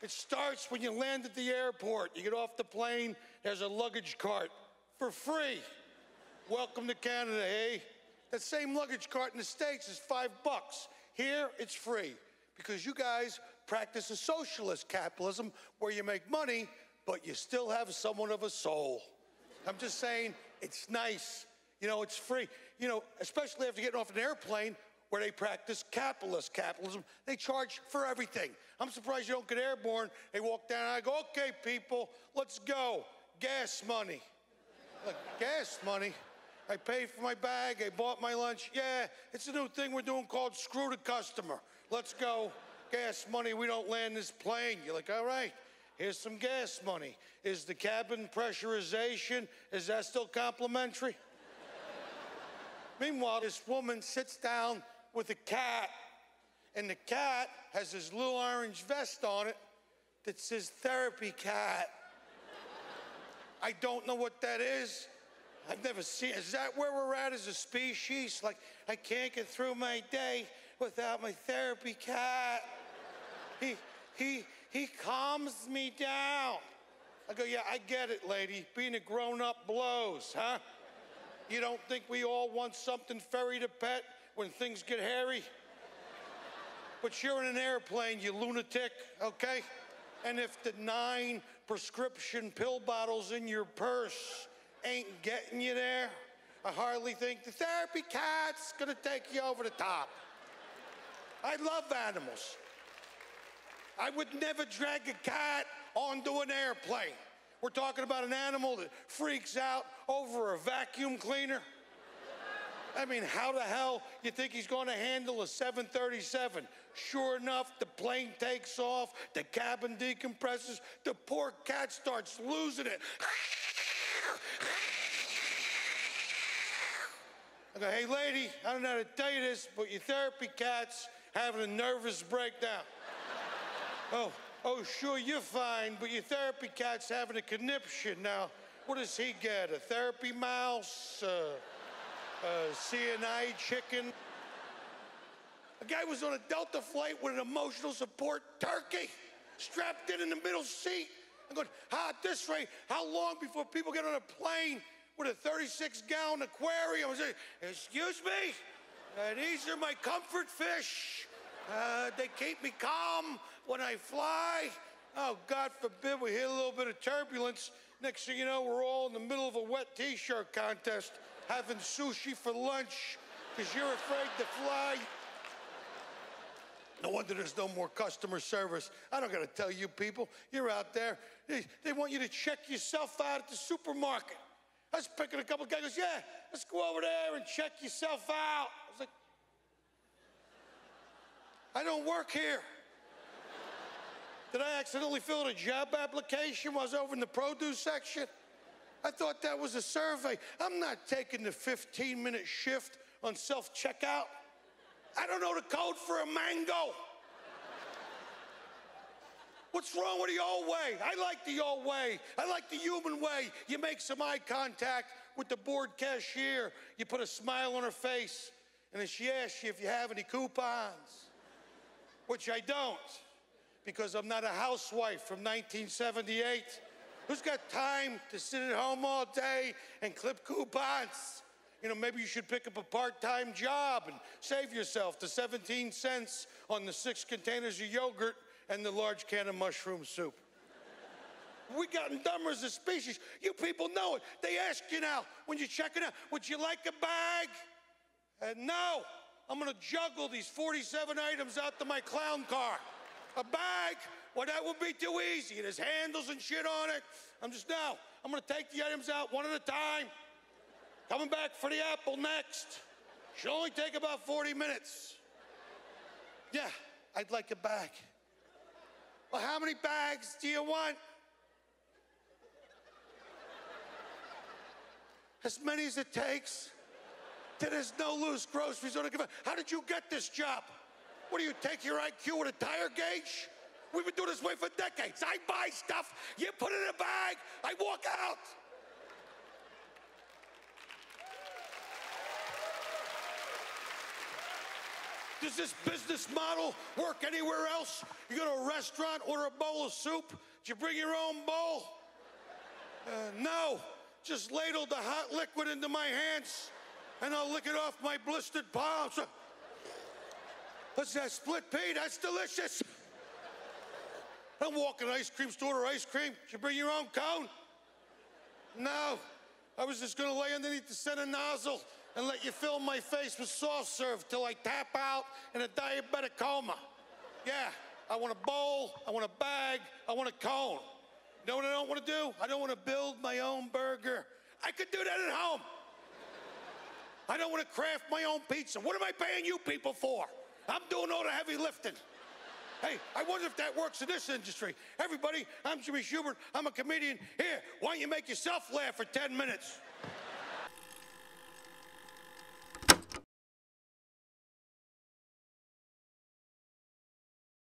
It starts when you land at the airport. You get off the plane, there's a luggage cart for free. Welcome to Canada, hey? That same luggage cart in the States is five bucks. Here, it's free because you guys practice a socialist capitalism where you make money, but you still have somewhat of a soul. I'm just saying, it's nice. You know, it's free. You know, especially after getting off an airplane where they practice capitalist capitalism. They charge for everything. I'm surprised you don't get airborne. They walk down and I go, okay, people, let's go. Gas money. Look, gas money. I paid for my bag. I bought my lunch. Yeah, it's a new thing we're doing called screw the customer. Let's go. Gas money. We don't land this plane. You're like, all right. Here's some gas money. Is the cabin pressurization, is that still complimentary? Meanwhile, this woman sits down with a cat, and the cat has this little orange vest on it that says therapy cat. I don't know what that is. I've never seen. Is that where we're at as a species? Like, I can't get through my day without my therapy cat. He, he, he calms me down. I go, yeah, I get it, lady. Being a grown up blows, huh? You don't think we all want something furry to pet when things get hairy? But you're in an airplane, you lunatic, okay? And if the nine prescription pill bottles in your purse ain't getting you there, I hardly think the therapy cat's gonna take you over the top. I love animals. I would never drag a cat onto an airplane. We're talking about an animal that freaks out over a vacuum cleaner. I mean, how the hell you think he's going to handle a 737? Sure enough, the plane takes off, the cabin decompresses, the poor cat starts losing it. I go, hey lady, I don't know how to tell you this, but your therapy cat's having a nervous breakdown. oh, oh, sure, you're fine, but your therapy cat's having a conniption. Now, what does he get? A therapy mouse? Uh, a CNI chicken? A guy was on a Delta flight with an emotional support turkey strapped in in the middle seat. I'm going, how at this rate, how long before people get on a plane with a 36 gallon aquarium? I like, excuse me? Uh, these are my comfort fish. Uh, they keep me calm when I fly. Oh, God forbid we hit a little bit of turbulence. Next thing you know, we're all in the middle of a wet t shirt contest having sushi for lunch because you're afraid to fly. No wonder there's no more customer service. I don't got to tell you people, you're out there. They, they, want you to check yourself out at the supermarket. I was picking a couple of guys, goes, yeah, let's go over there and check yourself out. I was like, I don't work here. Did I accidentally fill out a job application while I was over in the produce section? I thought that was a survey. I'm not taking the 15 minute shift on self checkout. I don't know the code for a mango. What's wrong with the old way? I like the old way. I like the human way. You make some eye contact with the board cashier, you put a smile on her face, and then she asks you if you have any coupons, which I don't because I'm not a housewife from 1978. Who's got time to sit at home all day and clip coupons? You know, maybe you should pick up a part time job and save yourself the 17 cents on the six containers of yogurt and the large can of mushroom soup. we gotten dumber as a species. You people know it. They ask you now when you check it out, would you like a bag? And no, I'm gonna juggle these 47 items out to my clown car. A bag? Well, that would be too easy. There's handles and shit on it. I'm just now, I'm gonna take the items out one at a time. Coming back for the apple next. Should only take about 40 minutes. Yeah, I'd like a bag. Well, how many bags do you want? As many as it takes. There's no loose groceries How did you get this job? What do you take your IQ with a tire gauge? We've been doing this way for decades. I buy stuff, you put it in a bag, I walk out. Does this business model work anywhere else? You go to a restaurant, order a bowl of soup. Did you bring your own bowl? Uh, no. Just ladle the hot liquid into my hands, and I'll lick it off my blistered palms. What's that split pea? That's delicious. I'm walking ice cream store or ice cream. Did you bring your own cone? No. I was just gonna lay underneath the center nozzle and let you fill my face with soft serve till I tap out in a diabetic coma. Yeah, I want a bowl, I want a bag, I want a cone. You know what I don't want to do? I don't want to build my own burger. I could do that at home. I don't want to craft my own pizza. What am I paying you people for? I'm doing all the heavy lifting. Hey, I wonder if that works in this industry. Everybody, I'm Jimmy Shubert. I'm a comedian. Here, why don't you make yourself laugh for 10 minutes?